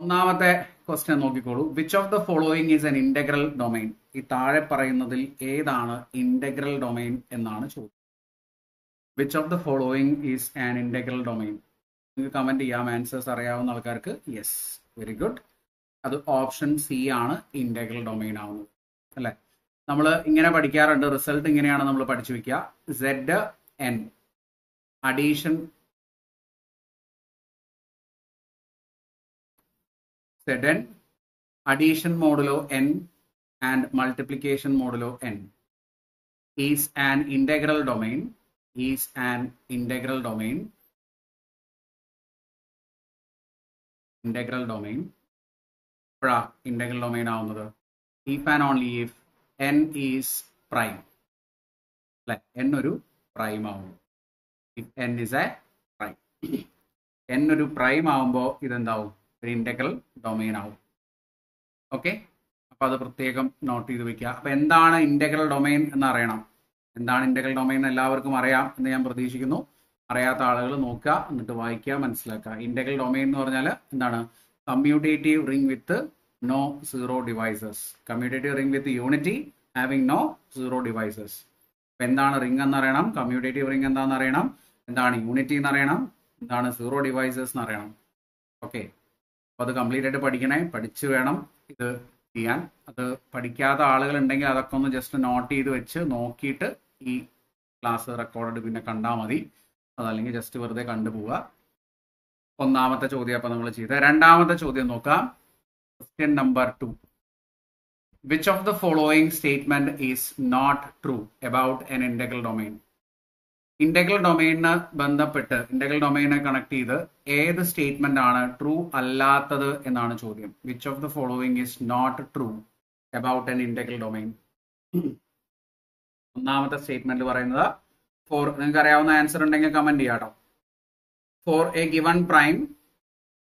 ഒന്നാമത്തെ ക്വസ്റ്റ്യൻ നോക്കിക്കോളൂ. Which of the following is an integral domain ഈ താഴെ പറയുന്നതിൽ ഏതാണ് ഇന്റഗ്രൽ ഡൊമൈൻ എന്നാണ് ചോദ്യം. Which of the following is an integral domain നിങ്ങൾക്ക് കമന്റ് ചെയ്യാം ആൻസേഴ്സ് അറിയാവുന്ന ആൾക്കാർക്ക്? യെസ് വെരി ഗുഡ് അത് ഓപ്ഷൻ സി ആണ് ഇന്റഗ്രൽ ഡൊമൈൻ ആവുന്നത്. അല്ലെ? നമ്മൾ ഇങ്ങനെ പഠിക്കാറുണ്ട്. റിസൾട്ട് ഇങ്ങനെയാണ് നമ്മൾ പഠിച്ചു വെക്കുക. Z N addition N addition modulo N and multiplication modulo N is an integral domain is an integral domain integral domain എപ്പോഴാ ഇന്റഗ്രൽ ഡൊമൈൻ ആവുന്നത് if and only if N is prime അല്ലെ N ഒരു prime ആവുന്നു. If N is a prime N ഒരു prime ആവുമ്പോൾ ഇതെന്താവും? ഒരു integral domain ആവും. ഓക്കെ അപ്പം അത് പ്രത്യേകം നോട്ട് ചെയ്ത് വെക്കുക. അപ്പം എന്താണ് ഇന്റഗ്രൽ ഡൊമൈൻ എന്ന് അറിയണം എന്താണ് ഇന്റഗ്രൽ ഡൊമൈൻ എല്ലാവർക്കും അറിയാം എന്ന് ഞാൻ പ്രതീക്ഷിക്കുന്നു. അറിയാത്ത ആളുകൾ നോക്കുക എന്നിട്ട് വായിക്കുക മനസ്സിലാക്കുക. ഇന്റഗ്രൽ ഡൊമൈൻ എന്ന് പറഞ്ഞാൽ എന്താണ്? Commutative ring with no zero divisors commutative ring with unity having no zero divisors എന്താണ് റിംഗ് എന്ന് അറിയണം കമ്മ്യൂട്ടേറ്റീവ് റിംഗ് എന്താണെന്ന് അറിയണം എന്താണ് യൂണിറ്റി എന്ന് അറിയണം എന്താണ് സീറോ ഡിവൈസസ് എന്ന് അറിയണം ഓക്കെ അപ്പൊ അത് കംപ്ലീറ്റ് ആയിട്ട് പഠിക്കണേ. പഠിച്ചു വേണം ഇത് ചെയ്യാൻ. അത് പഠിക്കാത്ത ആളുകൾ ഉണ്ടെങ്കിൽ അതൊക്കെ ഒന്ന് ജസ്റ്റ് നോട്ട് ചെയ്ത് വെച്ച് നോക്കിയിട്ട് ഈ ക്ലാസ് റെക്കോർഡ് പിന്നെ കണ്ടാൽ മതി. അതല്ലെങ്കിൽ ജസ്റ്റ് വെറുതെ കണ്ടുപോവുക ഒന്നാമത്തെ ചോദ്യം അപ്പൊ നമ്മൾ ചെയ്ത. രണ്ടാമത്തെ ചോദ്യം നോക്കാം. Question number two which of the following statement is not true about an integral domain integral ഡൊമൈനിന് ബന്ധപ്പെട്ട് ഇന്റഗ്രൽ ഡൊമൈനെ കണക്ട് ചെയ്ത് ഏത് സ്റ്റേറ്റ്മെന്റ് ആണ് ട്രൂ അല്ലാത്തത് എന്നാണ് ചോദ്യം. Which of the following is not true about an integral domain ഒന്നാമത്തെ statement പറയുന്നത് for നിങ്ങൾക്ക് അറിയാവുന്ന ആൻസർ ഉണ്ടെങ്കിൽ കമന്റ് ചെയ്യാട്ടോ for a given prime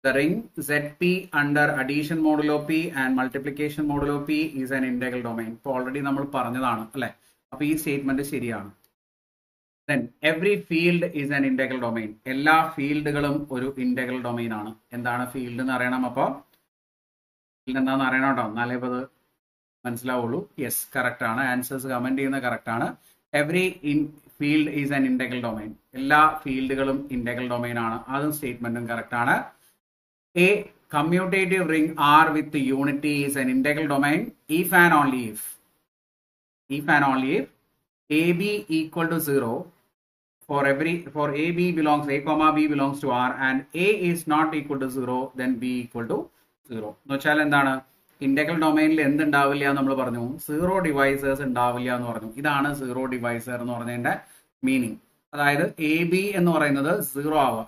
the ring set P under addition modulo P and multiplication modulo P is an integral domain ഇപ്പോൾ already നമ്മൾ പറഞ്ഞതാണ് അല്ലെ? അപ്പൊ ഈ സ്റ്റേറ്റ്മെന്റ് ശരിയാണ്. Then every field is an integral domain എല്ലാ ഫീൽഡുകളും ഒരു ഇന്റഗ്രൽ ഡൊമൈൻ ആണ്. എന്താണ് ഫീൽഡ് എന്ന് അറിയണം അപ്പോൾ ഫീൽഡ് എന്താണെന്ന് അറിയണം കേട്ടോ. എന്നാലേ ഇപ്പൊ അത് മനസ്സിലാവുള്ളൂ. യെസ് കറക്റ്റ് ആണ്. ആൻസേഴ്സ് കമന്റ് ചെയ്യുന്നത് കറക്റ്റ് ആണ്. Every in field is an integral domain എല്ലാ ഫീൽഡുകളും ഇന്റഗ്രൽ ഡൊമൈൻ ആണ്. അതും സ്റ്റേറ്റ്മെന്റും കറക്റ്റ് ആണ്. A commutative ring R with unity is an integral domain if and only if if and only if A B equal to zero for every for a b belongs a comma b belongs to r and a is not equal to 0 then b equal to 0 എന്ന് വെച്ചാൽ എന്താണ്? Integral ഡൊമൈനിൽ എന്തുണ്ടാവില്ല നമ്മൾ പറഞ്ഞു. Zero divisors ഉണ്ടാവില്ല എന്ന് പറഞ്ഞു. ഇതാണ് സീറോ ഡിവൈസർ എന്ന് പറഞ്ഞതിന്റെ മീനിങ് അതായത് എ ബി എന്ന് പറയുന്നത് സീറോ ആവുക.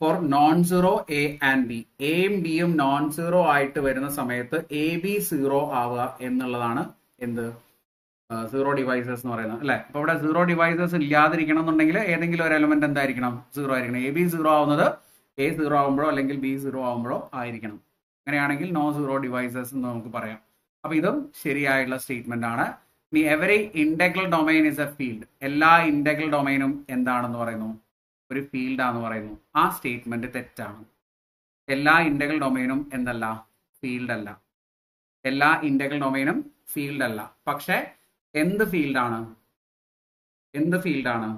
For non zero A and B എയും ബിയും നോൺ സീറോ ആയിട്ട് വരുന്ന സമയത്ത് എ ബി സീറോ ആവുക എന്നുള്ളതാണ് എന്ത്? സീറോ ഡിവൈസസ് എന്ന് പറയുന്നത് അല്ലെ? അപ്പൊ ഇവിടെ സീറോ ഡിവൈസസ് ഇല്ലാതിരിക്കണം എന്നുണ്ടെങ്കിൽ ഏതെങ്കിലും ഒരു എലമെന്റ് എന്തായിരിക്കണം? സീറോ ആയിരിക്കണം. എ ബി സീറോ ആവുന്നത് എ സീറോ ആവുമ്പോഴോ അല്ലെങ്കിൽ ബി സീറോ ആവുമ്പോഴോ ആയിരിക്കണം. അങ്ങനെയാണെങ്കിൽ നോ സീറോ ഡിവൈസസ് എന്ന് നമുക്ക് പറയാം. അപ്പൊ ഇതും ശരിയായുള്ള സ്റ്റേറ്റ്മെന്റ് ആണ്. ഇനി every integral domain is a field എല്ലാ ഇന്റഗ്രൽ ഡൊമൈനും എന്താണെന്ന് പറയുന്നു? ഒരു ഫീൽഡ് ആണെന്ന് പറയുന്നു. ആ സ്റ്റേറ്റ്മെന്റ് തെറ്റാണ്. എല്ലാ ഇന്റഗ്രൽ ഡൊമൈനും എന്തല്ല? ഫീൽഡ് അല്ല. എല്ലാ ഇന്റഗ്രൽ ഡൊമൈനും ഫീൽഡ് അല്ല. പക്ഷെ എന്ത് ഫീൽഡാണ്? എന്ത് ഫീൽഡാണ്?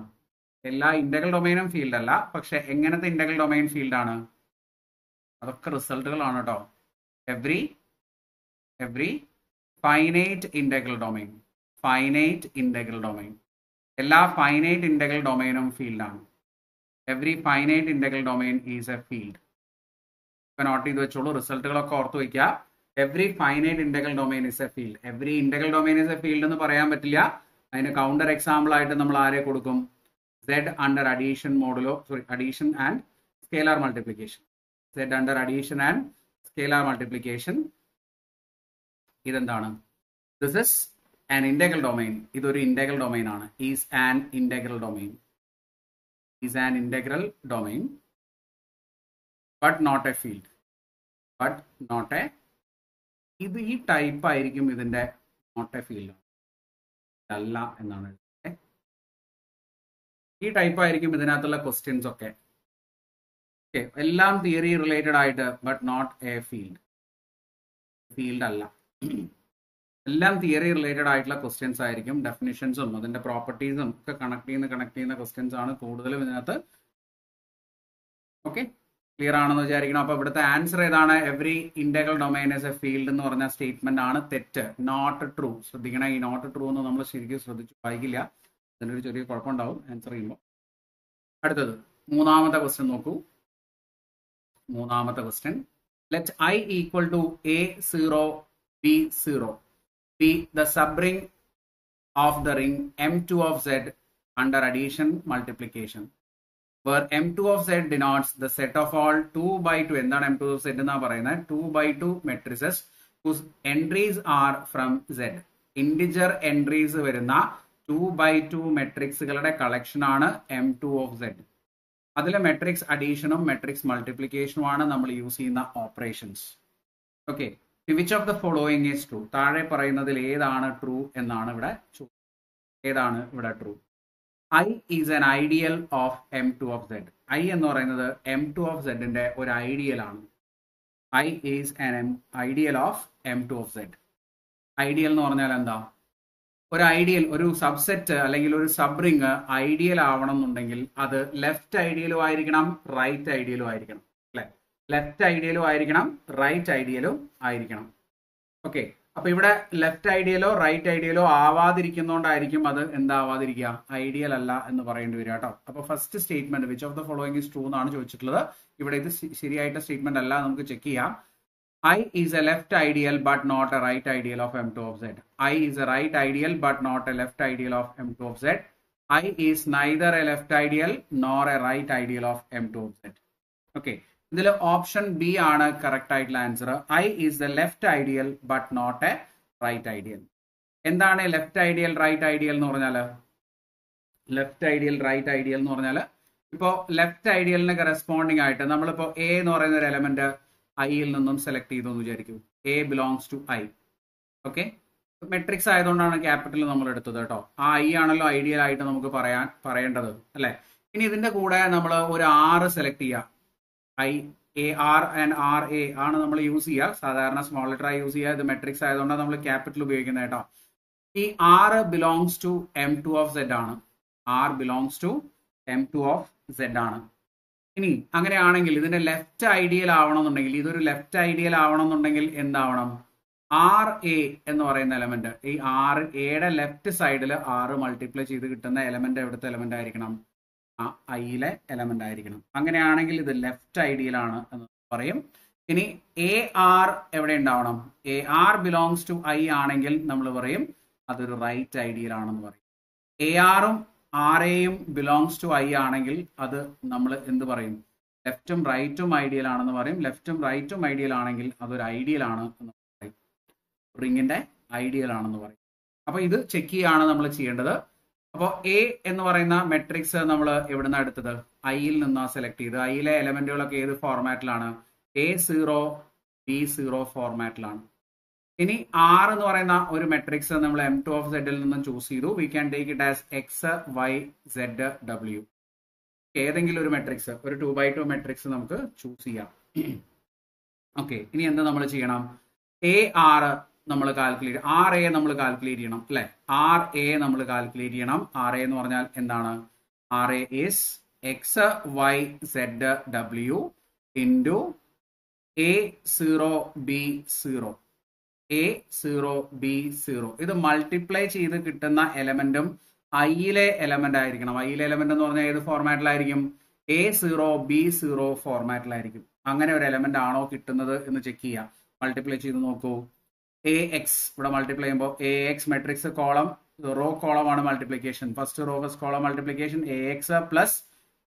എല്ലാ ഇന്റഗ്രൽ ഡൊമൈനും ഫീൽഡ് അല്ല പക്ഷെ എങ്ങനത്തെ ഇന്റഗ്രൽ ഡൊമൈൻ ഫീൽഡാണ്? അതൊക്കെ റിസൾട്ടുകളാണ് കേട്ടോ every every finite integral domain. Finite integral domain. എല്ലാ ഫൈനൈറ്റ് ഇന്റഗ്രൽ ഡൊമൈനും ഫീൽഡാണ്. Every finite integral domain is a field. ഇപ്പൊ നോട്ട് ചെയ്ത് വെച്ചോളൂ റിസൾട്ടുകളൊക്കെ ഓർത്ത് വയ്ക്കുക every finite integral domain is a field every integral domain is a field എന്ന് പറയാൻ പറ്റില്ല. അതിന് കൗണ്ടർ എക്സാമ്പിൾ ആയിട്ട് നമ്മൾ ആരെ കൊടുക്കും? Z under addition modulo sorry addition and scalar multiplication Z under addition and scalar multiplication ഇതെന്താണ്? This is an integral domain ഇതൊരു ഇന്റഗ്രൽ ഡൊമൈൻ ആണ്. Is an integral domain is an integral domain but not a field but not a ഇത് ഈ type ആയിരിക്കും ഇതിന്റെ not a field അല്ല എന്നാണ് ഈ ടൈപ്പ് ആയിരിക്കും ഇതിനകത്തുള്ള ക്വസ്റ്റ്യൻസ് ഒക്കെ. ഓക്കെ എല്ലാം തിയറി റിലേറ്റഡ് ആയിട്ട് but not a field field അല്ല. എല്ലാം തിയറി റിലേറ്റഡ് ആയിട്ടുള്ള ക്വസ്റ്റ്യൻസ് ആയിരിക്കും. ഡെഫിനിഷൻസും അതിന്റെ പ്രോപ്പർട്ടീസും ഒക്കെ കണക്ട് ചെയ്യുന്ന കണക്ട് ചെയ്യുന്ന ക്വസ്റ്റ്യൻസ് ആണ് കൂടുതലും ഇതിനകത്ത്. ഓക്കെ ക്ലിയർ ആണെന്ന് വിചാരിക്കണം അപ്പൊ ഇവിടുത്തെ ആൻസർ ഏതാണ്? Every integral domain is a field എന്ന് പറഞ്ഞ സ്റ്റേറ്റ്മെന്റ് ആണ് തെറ്റ്. നോട്ട് ട്രൂ ശ്രദ്ധിക്കണം ഈ നോട്ട് ട്രൂ എന്ന് നമ്മൾ ശരിക്കും ശ്രദ്ധിച്ചു വായിക്കില്ല. അതിനൊരു ചെറിയ കുഴപ്പമുണ്ടാവും. ആൻസർ ചെയ്യുമ്പോൾ. അടുത്തത്. മൂന്നാമത്തെ ക്വസ്റ്റ്യൻ നോക്കൂ. മൂന്നാമത്തെ question let I equal to A zero B zero B the sub ring of the ring M two of Z under addition multiplication where m2 of z denotes the set of all 2 by 2 എന്താണ് m2 of z എന്നാ പറയുന്നത്? 2 by 2 matrices whose entries are from z. integer entries വരുന്ന 2 by 2 മെട്രിക്സുകളുടെ collection ആണ് M two of Z അതിലെ matrix അഡീഷനും matrix മൾട്ടിപ്ലിക്കേഷനും ആണ് നമ്മൾ യൂസ് ചെയ്യുന്ന operations okay which of the following is true താഴെ പറയുന്നതിൽ ഏതാണ് ട്രൂ എന്നാണ് ഇവിടെ ഏതാണ് ഇവിടെ true I is an ideal of M two of Z I എന്ന് പറയുന്നത് എം ടു ഓഫ് സെഡിന്റെ ഒരു ഐഡിയൽ ആണ്. I is an M ideal of M two of Z ideal എന്ന് പറഞ്ഞാൽ എന്താ? ഒരു ഐഡിയൽ ഒരു സബ്സെറ്റ് അല്ലെങ്കിൽ ഒരു സബ് സബ്റിങ് ഐഡിയൽ ആവണം എന്നുണ്ടെങ്കിൽ അത് ലെഫ്റ്റ് ഐഡിയലും ആയിരിക്കണം റൈറ്റ് ഐഡിയലും ആയിരിക്കണം. അല്ലെ? ലെഫ്റ്റ് ഐഡിയലും ആയിരിക്കണം റൈറ്റ് ഐഡിയലും ആയിരിക്കണം. ഓക്കെ അപ്പൊ ഇവിടെ ലെഫ്റ്റ് ഐഡിയലോ റൈറ്റ് ഐഡിയലോ ആവാതിരിക്കുന്നോണ്ടായിരിക്കും അത് എന്താവാതിരിക്കുക? ഐഡിയൽ അല്ല എന്ന് പറയേണ്ടി വരിക കേട്ടോ അപ്പൊ first statement which of the following is true എന്നാണ് ചോദിച്ചിട്ടുള്ളത്. ഇവിടെ ഇത് ശരിയായിട്ട് സ്റ്റേറ്റ്മെന്റ് അല്ല നമുക്ക് ചെക്ക് ചെയ്യാം. I is a left ideal but not a right ideal of M two of Z I is a right ideal but not a left ideal of M two of Z I is neither a left ideal nor a right ideal of M two of Z okay ഇതിൽ option B ആണ് correct ആയിട്ടുള്ള answer I is the left ideal but not a right ideal എന്താണ് left ideal right ideal എന്ന് പറഞ്ഞാൽ left ideal right ideal എന്ന് പറഞ്ഞാൽ ഇപ്പോൾ left ഐഡിയലിന് corresponding ആയിട്ട് നമ്മളിപ്പോൾ എ എന്ന് പറയുന്ന ഒരു എലമെന്റ് ഐയിൽ നിന്നും സെലക്ട് ചെയ്തു എന്ന് വിചാരിക്കും. A belongs to I okay matrix ആയതുകൊണ്ടാണ് ക്യാപിറ്റൽ നമ്മൾ എടുത്തത് കേട്ടോ. ആ ഐ ആണല്ലോ ഐഡിയൽ ആയിട്ട് നമുക്ക് പറയാൻ പറയേണ്ടത്. അല്ലേ? ഇനി ഇതിന്റെ കൂടെ നമ്മൾ ഒരു ആറ് സെലക്ട് ചെയ്യുക I A R and R A ആണ് നമ്മൾ യൂസ് ചെയ്യുക സാധാരണ സ്മോൾ ലെറ്റർ ആയി യൂസ് ചെയ്യുക ഇത് മെട്രിക്സ് ആയതുകൊണ്ട് നമ്മൾ ക്യാപിറ്റൽ ഉപയോഗിക്കുന്നത് കേട്ടോ. ഈ R belongs to M two of Z ആണ്. R belongs to M two of Z ആണ്. ഇനി അങ്ങനെയാണെങ്കിൽ ഇതിന്റെ ലെഫ്റ്റ് ഐഡിയൽ ആവണമെന്നുണ്ടെങ്കിൽ ഇതൊരു ലെഫ്റ്റ് ഐഡിയൽ ആവണമെന്നുണ്ടെങ്കിൽ എന്താവണം? ആർ എ എന്ന് പറയുന്ന എലമെന്റ് ഈ ആർ എയുടെ ലെഫ്റ്റ് സൈഡിൽ ആറ് മൾട്ടിപ്ലൈ ചെയ്ത് കിട്ടുന്ന എലമെന്റ് എവിടുത്തെ എലമെന്റ് ആയിരിക്കണം? ആ ഐയിലെ എലമെന്റ് ആയിരിക്കണം. അങ്ങനെയാണെങ്കിൽ ഇത് ലെഫ്റ്റ് ഐഡിയലാണ് എന്ന് പറയും. ഇനി എ ആർ എവിടെ ഉണ്ടാവണം? A R belongs to I ആണെങ്കിൽ നമ്മൾ പറയും അതൊരു റൈറ്റ് ഐഡിയൽ ആണെന്ന് പറയും. എ ആറും ആർ എയും ബിലോങ്സ് ടു ഐ ആണെങ്കിൽ അത് നമ്മൾ എന്ത് പറയും? ലെഫ്റ്റും റൈറ്റും ഐഡിയൽ ആണെന്ന് പറയും. ലെഫ്റ്റും റൈറ്റും ഐഡിയൽ ആണെങ്കിൽ അതൊരു ഐഡിയൽ ആണ് എന്ന് പറയും. റിങ്ങിന്റെ ഐഡിയൽ ആണെന്ന് പറയും. അപ്പൊ ഇത് ചെക്ക് ചെയ്യാണ് നമ്മൾ ചെയ്യേണ്ടത്. അപ്പോൾ എ എന്ന് പറയുന്ന മെട്രിക്സ് നമ്മൾ എവിടുന്ന എടുത്തത്? ഐയിൽ നിന്നാണ് സെലക്ട് ചെയ്ത് ഐയിലെ എലമെന്റുകളൊക്കെ ഏത് ഫോർമാറ്റിലാണ് എ സീറോ ബി സീറോ ഫോർമാറ്റിലാണ് ഇനി ആർ എന്ന് പറയുന്ന ഒരു മെട്രിക്സ് നമ്മൾ എം ടു ഓഫ് സെഡിൽ നിന്നും ചൂസ് ചെയ്തു. We can take it as X Y Z W ഏതെങ്കിലും ഒരു മെട്രിക്സ് ഒരു ടു ബൈ ടു മെട്രിക്സ് നമുക്ക് ചൂസ് ചെയ്യാം. ഓക്കെ ഇനി എന്താ നമ്മൾ ചെയ്യണം? എ ആർ നമ്മൾ കാൽക്കുലേറ്റ് ആർ എ നമ്മൾ കാൽക്കുലേറ്റ് ചെയ്യണം അല്ലെ? ആർ എ നമ്മൾ കാൽക്കുലേറ്റ് ചെയ്യണം. ആർ എ എന്ന് പറഞ്ഞാൽ എന്താണ്? R A is X Y Z W into A zero B zero A zero B zero ഇത് മൾട്ടിപ്ലൈ ചെയ്ത് കിട്ടുന്ന എലമെന്റും ഐയിലെ എലമെന്റ് ആയിരിക്കണം. ഐയിലെ എലമെന്റ് എന്ന് പറഞ്ഞാൽ ഏത് ഫോർമാറ്റിലായിരിക്കും എ സീറോ ബി സീറോ ഫോർമാറ്റിലായിരിക്കും അങ്ങനെ ഒരു എലമെന്റ് ആണോ കിട്ടുന്നത് എന്ന് ചെക്ക് ചെയ്യാം മൾട്ടിപ്ലൈ ചെയ്ത് നോക്കൂ. എ എക്സ് ഇവിടെ മൾട്ടിപ്ലൈ ചെയ്യുമ്പോൾ A X matrix column row column ആണ് multiplication first row first column multiplication A X plus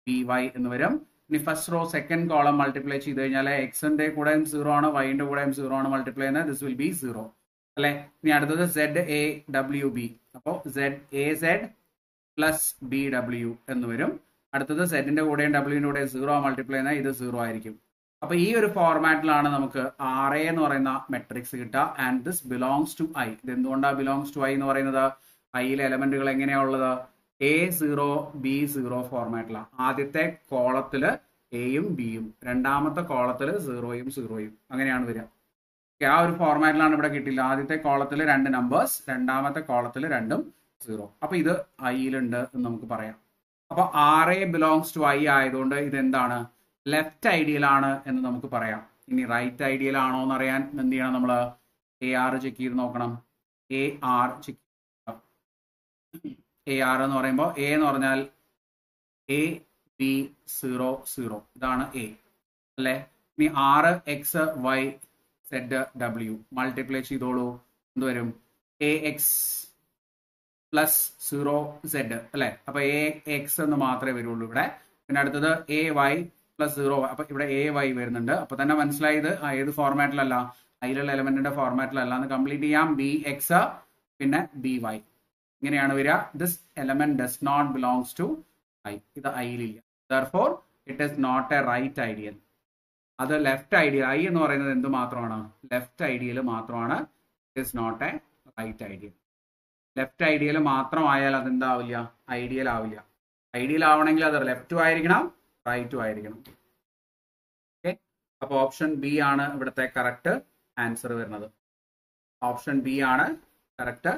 B Y എന്ന് വരും. ഇനി first row second column multiply ചെയ്ത് കഴിഞ്ഞാൽ എക്സിന്റെ കൂടെയും സീറോ ആണ് വൈന്റെ കൂടെയും സീറോ ആണ് മൾട്ടിപ്ലൈ ചെയ്യുന്നത്. ദിസ് വിൽ ബി സീറോ അല്ലെ? ഇനി അടുത്തത് സെഡ് എ ഡബ്ല്യു ബി അപ്പോൾ Z A Z plus B W എന്ന് വരും. അടുത്തത് സെഡിന്റെ കൂടെയും ഡബ്ല്യുവിന്റെ കൂടെയും സീറോ മൾട്ടിപ്ലൈ ചെയ്യുന്നത്. ഇത് സീറോ ആയിരിക്കും. അപ്പൊ ഈ ഒരു ഫോർമാറ്റിലാണ് നമുക്ക് ആർ എ എന്ന് പറയുന്ന മെട്രിക്സ് കിട്ടുക. And this belongs to I ഇത് എന്തുകൊണ്ടാണ് ബിലോങ്സ് ടു ഐ എന്ന് പറയുന്നത്? ഐയിലെ എലമെന്റുകൾ എങ്ങനെയാ ഉള്ളത്? എ സീറോ ബി സീറോ ഫോർമാറ്റിലാണ് ആദ്യത്തെ കോളത്തിൽ എയും ബിയും രണ്ടാമത്തെ കോളത്തിൽ സീറോയും സീറോയും അങ്ങനെയാണ് വരിക. ആ ഒരു ഫോർമാറ്റിലാണ് ഇവിടെ കിട്ടില്ല ആദ്യത്തെ കോളത്തിൽ രണ്ട് നമ്പേഴ്സ് രണ്ടാമത്തെ കോളത്തിൽ രണ്ടും സീറോ അപ്പൊ ഇത് ഐയിലുണ്ട് എന്ന് നമുക്ക് പറയാം. അപ്പൊ R A belongs to I ആയതുകൊണ്ട് ഇത് എന്താണ് ലെഫ്റ്റ് ഐഡിയൽ ആണ് എന്ന് നമുക്ക് പറയാം. ഇനി റൈറ്റ് ഐഡിയൽ ആണോ എന്ന് അറിയാൻ എന്ത് ചെയ്യണം നമ്മൾ എ ആർ ചെക്ക് ചെയ്ത് നോക്കണം. A R check A R എന്ന് പറയുമ്പോൾ എ എന്ന് പറഞ്ഞാൽ എ ബി സീറോ സീറോ ഇതാണ് എ അല്ലെ? ഇനി R X Y Z W multiply ചെയ്തോളൂ. എന്ത് വരും? A X plus zero Z അല്ലെ? അപ്പൊ എ എക്സ് എന്ന് മാത്രമേ വരുള്ളൂ ഇവിടെ. പിന്നെ അടുത്തത് എ വൈ പ്ലസ് സീറോ അപ്പൊ ഇവിടെ എ വൈ വരുന്നുണ്ട്. അപ്പൊ തന്നെ മനസ്സിലായത് ആ ഏത് ഫോർമാറ്റിലല്ല അതിലുള്ള എലമെന്റിന്റെ ഫോർമാറ്റിലല്ല എന്ന് കംപ്ലീറ്റ് ചെയ്യാം. ബി എക്സ് പിന്നെ ബി വൈ ഇങ്ങനെയാണ് വരിക. This element does not belongs to I ഇത് ഐയിലില്ല therefore it is not a right ideal അത് ലെഫ്റ്റ് ഐഡിയൽ ഐ എന്ന് പറയുന്നത് എന്ത് മാത്രമാണ്? ലെഫ്റ്റ് ഐഡിയൽ മാത്രമാണ്. It is not a right ideal left ideal മാത്രമായാൽ അതെന്താവില്ല? ഐഡിയൽ ആവില്ല. ഐഡിയൽ ആവണമെങ്കിൽ അത് ലെഫ്റ്റും ആയിരിക്കണം. റൈറ്റും ആയിരിക്കണം. ഓക്കെ അപ്പൊ ഓപ്ഷൻ ബി ആണ് ഇവിടുത്തെ കറക്റ്റ് ആൻസർ വരുന്നത്. ഓപ്ഷൻ ബി ആണ് കറക്റ്റ്